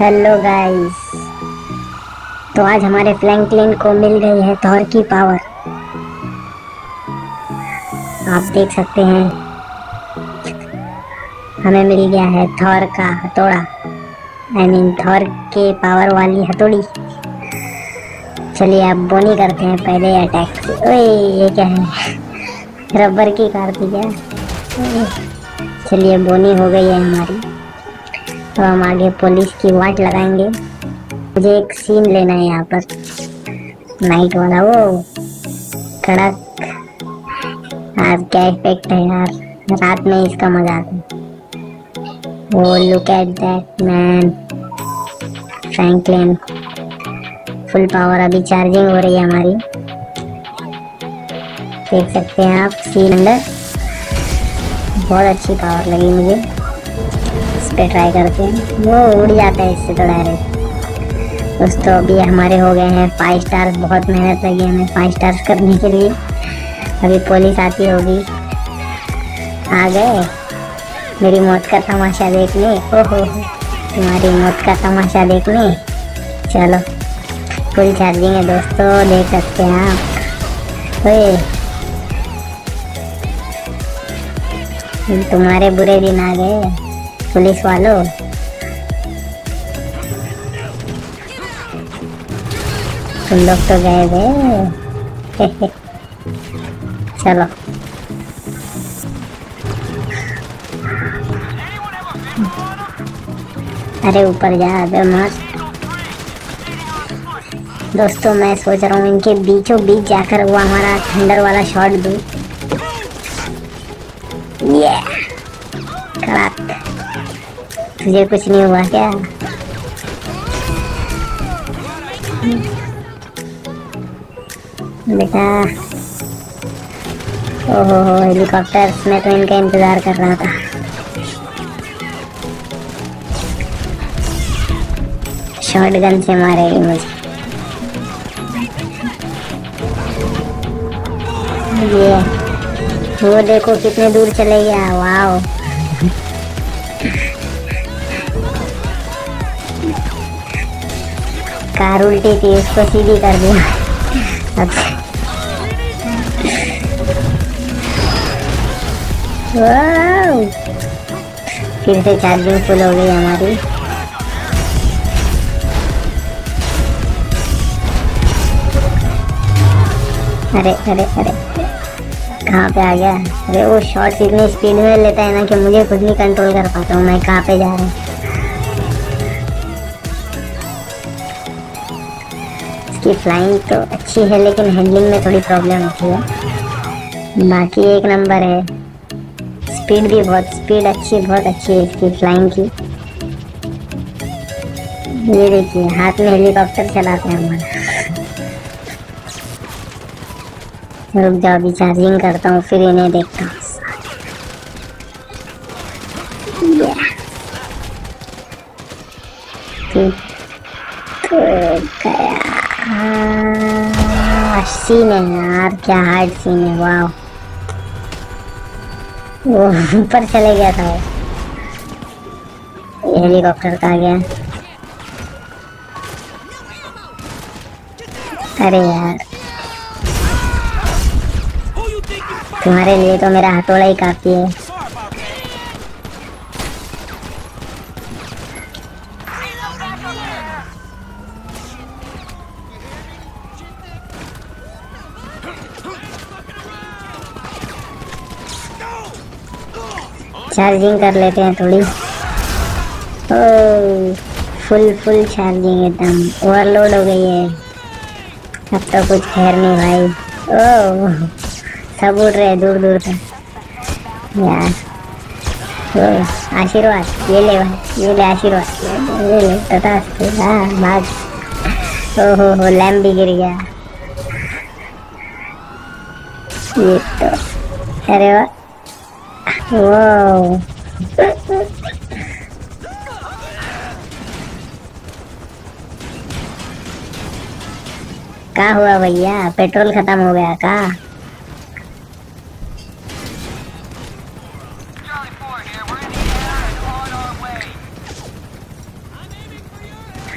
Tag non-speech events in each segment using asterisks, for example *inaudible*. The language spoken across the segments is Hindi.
हेलो गाइस तो आज हमारे फ्लैंकलिन को मिल गई है थॉर की पावर आप देख सकते हैं, हमें मिल गया है थॉर का हथौड़ा. आई मीन थॉर के पावर वाली हथौड़ी. चलिए, अब बोनी करते हैं पहले अटैक ओए, ये क्या है? रबर की कार थी क्या चलिए बोनी हो गई है हमारी. तो हम आगे पुलिस की वाट लगाएँगे। मुझे एक सीन लेना है यहाँ पर। नाइट वाला, वो कड़क। आज क्या इफ़ेक्ट है यार? रात में इसका मज़ा आता है। वो look at that man Franklin full power अभी चार्जिंग हो रही है हमारी। देख सकते हैं आप सीन अंदर। बहुत अच्छी पावर लगी मुझे। पर ट्राई करते हैं वो उड़ जाता है इससे तो डायरेक्ट दोस्तों, अभी हमारे हो गए हैं फाइव स्टार्स बहुत मेहनत लगी हमें फाइव स्टार्स करने के लिए। अभी पुलिस आती होगी। आ गए। मेरी मौत का तमाशा देखने। ओहो, तुम्हारी मौत का तमाशा देखने। चलो फुल चार्जिंग है दोस्तों, देख सकते हैं आप। ओए। तुम्हारे बुरे दिन आ गए। पुलिस वालों। तुम लोग तो गए थे *laughs* चलो। अरे ऊपर जा, अबे मस्त। दोस्तों, मैं सोच रहा हूँ इनके बीचों बीच जाकर वो हमारा थंडर वाला शॉट दूँ। ये कड़क तुझे कुछ नहीं हुआ क्या? बेटा, ओहो हो हेलीकॉप्टर मैं तो इनका इंतज़ार कर रहा था। शॉर्ट गन से मारेगी मुझे। ये, वो देखो कितने दूर चले गया वाओ। कार उल्टी थी, उसको सीधी कर दिया। वाओ! फिर से चार्जिंग फुल हो गई हमारी। अरे अरे अरे, कहाँ पे आ गया? अरे वो शॉर्ट इतनी स्पीड में लेता है ना कि मुझे खुद नहीं कंट्रोल कर पाता हूँ, मैं कहाँ पे जा रहा हूँ? इसकी फ्लाइंग तो अच्छी है, लेकिन हैंडलिंग में थोड़ी प्रॉब्लम होती है। बाकी एक नंबर है। स्पीड भी बहुत स्पीड अच्छी, बहुत अच्छी है इसकी फ्लाइंग की। ये देखिए, हाथ में हेलीकॉप्टर चलाते हैं हमारा रुक जाओ, अभी चार्जिंग करता हूँ, फिर इन्हें देखता हूँ। सीन है यार, क्या हार्ड सीन है वाह वो ऊपर चले गया था वो। हेलीकॉप्टर का गया। अरे यार। तुम्हारे लिए तो मेरा हथौड़ा ही काफ़ी है। चार्जिंग कर लेते हैं थोड़ी। ओ फुल फुल चार्जिंग एकदम। ओवरलोड हो गई है। अब तो कुछ खैर नहीं भाई। ओ सब उड़ रहे दूर दूर तक। यार ओ आशीर्वाद, ये ले भाई, ये ले आशीर्वाद। ये ले, तथा हाँ भाग। ओ हो, लैम्प भी गिर गया। ये तो अरे वाह। Wow. *laughs* क्या हुआ भैया? पेट्रोल खत्म हो गया का?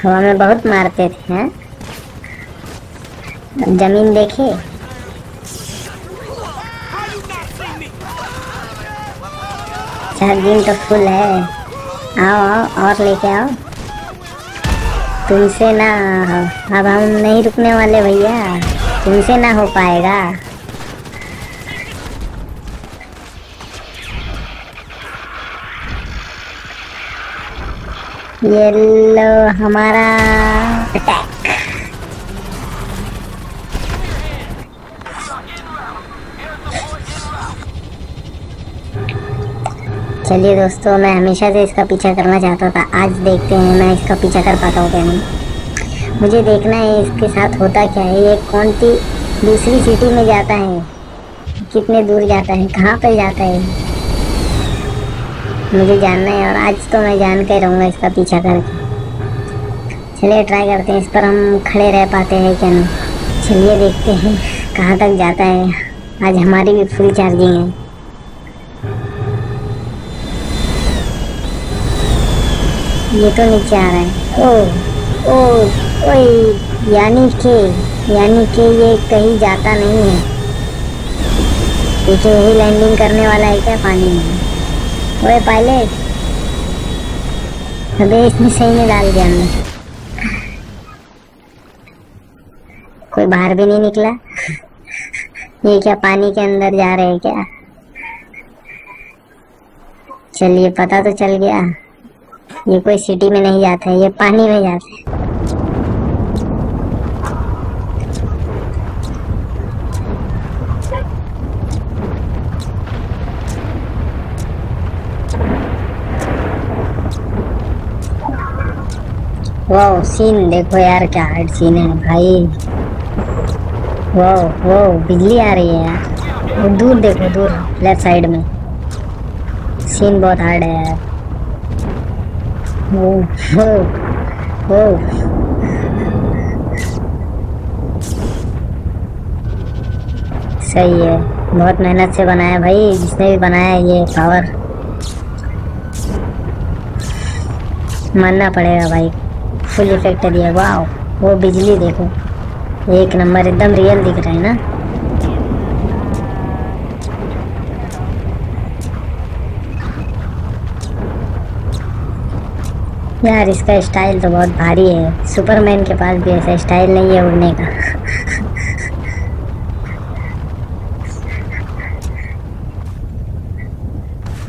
हवा में बहुत मारते थे, हैं? ज़मीन देखे? चार्जिंग तो फुल है। आओ आओ, और लेके आओ। तुमसे ना, अब हम नहीं रुकने वाले भैया। तुमसे ना हो पाएगा। ये लो हमारा अटैक चलिए दोस्तों, मैं हमेशा से इसका पीछा करना चाहता था। आज देखते हैं मैं इसका पीछा कर पाता हूँ क्या नहीं। मुझे देखना है इसके साथ होता क्या है। ये कौन सी दूसरी सिटी में जाता है? कितने दूर जाता है? कहाँ पर जाता है? मुझे जानना है और आज तो मैं जान के रहूँगा इसका पीछा करके। चलिए ट्राई करते हैं इस पर हम खड़े रह पाते हैं क्या नहीं। चलिए देखते हैं कहाँ तक जाता है। आज हमारी भी फुल चार्जिंग है। ये तो नीचे आ रहा है। ओ ओ, ओए, यानी के यानी के ये कहीं जाता नहीं है। पीछे ही लैंडिंग करने वाला है क्या पानी में? ओए, पायलट। अबे, इसने सही में डाल दिया अंदर कोई बाहर भी नहीं निकला? ये क्या पानी के अंदर जा रहे हैं क्या? चलिए, पता तो चल गया। ये कोई सिटी में नहीं जाता है, ये पानी में जाता है। वाह सीन देखो यार क्या हार्ड सीन है, भाई। वाह वाह बिजली आ रही है यार। वो दूर देखो, दूर लेफ़्ट साइड में। सीन बहुत हार्ड है यार। वो सही है। बहुत मेहनत से बनाया भाई, जिसने भी बनाया ये पावर मानना पड़ेगा भाई। फुल इफ़ेक्ट दिया। वाह वो बिजली देखो। एक नंबर, एकदम रियल दिख रहा है ना? यार, इसका स्टाइल तो बहुत भारी है। सुपरमैन के पास भी ऐसा स्टाइल नहीं है उड़ने का।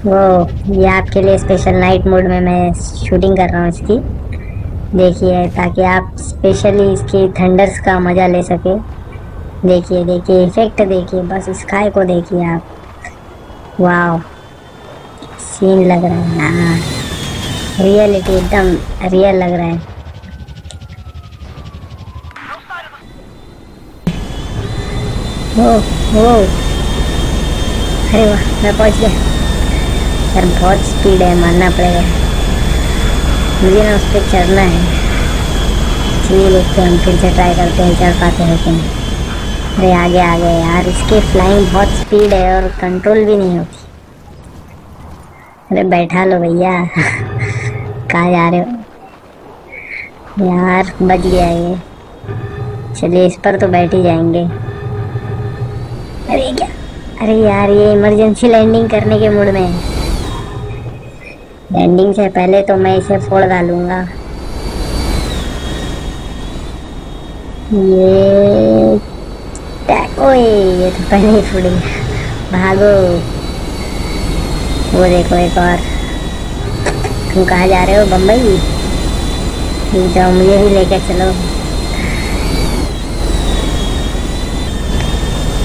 वो, ये आपके लिए स्पेशल नाइट मोड में मैं शूटिंग कर रहा हूँ इसकी। देखिए, ताकि आप स्पेशली इसकी थंडर्स का मज़ा ले सके। देखिए देखिए इफ़ेक्ट देखिए, बस स्काई को देखिए आप। वाह सीन लग रहा है हाँ। रियलिटी एकदम रियल लग रहा है। वो वो अरे वाह, मैं पहुँच गया। यार, बहुत स्पीड है, मानना पड़ेगा। मुझे ना उस पर चढ़ना है। चलिए देखते हैं, हम फिर से ट्राई करते हैं, चढ़ पाते हैं कि नहीं। अरे, आगे आगे यार, इसकी फ्लाइंग बहुत स्पीड है और कंट्रोल भी नहीं होती। अरे, बैठा लो भैया। *laughs* कहाँ जा रहे हो? यार, बच गया ये। चलिए, इस पर तो बैठ ही जाएँगे। अरे क्या? अरे यार, ये इमरजेंसी लैंडिंग करने के मूड में है। लैंडिंग से पहले तो मैं इसे फोड़ डालूँगा। ये ओए ये तो पहले ही फूट। गया भागो। वो देखो एक और। तुम कहाँ जा रहे हो? बम्बई? ठीक जाओ, मुझे ही लेकर चलो।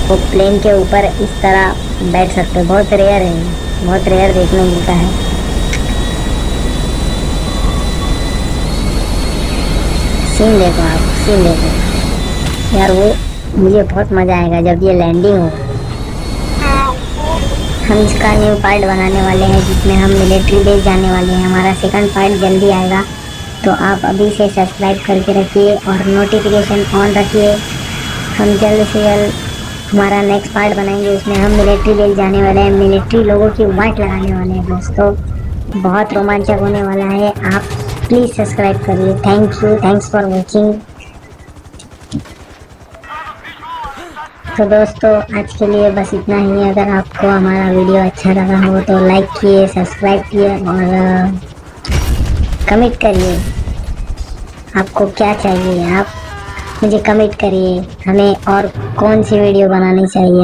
वो प्लेन के ऊपर इस तरह बैठ सकते हो। बहुत रेयर है। बहुत रेयर देखने मिलता है। सीन देखो आप सीन देखो। यार वो, मुझे बहुत मज़ा आएगा जब ये लैंडिंग हो। हम इसका न्यू पार्ट बनाने वाले हैं, जिसमें हम मिलिट्री बेस जाने वाले हैं। हमारा सेकंड पार्ट जल्दी आएगा। तो आप अभी से सब्सक्राइब करके रखिए और नोटिफिकेशन ऑन रखिए। हम जल्द से जल्द हमारा नेक्स्ट पार्ट बनाएँगे उसमें हम मिलिट्री बेस जाने वाले हैं। मिलिट्री लोगों की वाट लगाने वाले हैं, दोस्तों। बहुत रोमांचक होने वाला है। आप प्लीज़ सब्सक्राइब करिए। Thank you thanks for watching तो दोस्तों, आज के लिए बस इतना ही। अगर आपको हमारा वीडियो अच्छा लगा हो तो लाइक किए सब्सक्राइब किए और कमेंट करिए। आपको क्या चाहिए? आप मुझे कमेंट करिए। हमें और कौन सी वीडियो बनानी चाहिए?